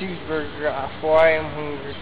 cheeseburger off. Why I'm hungry.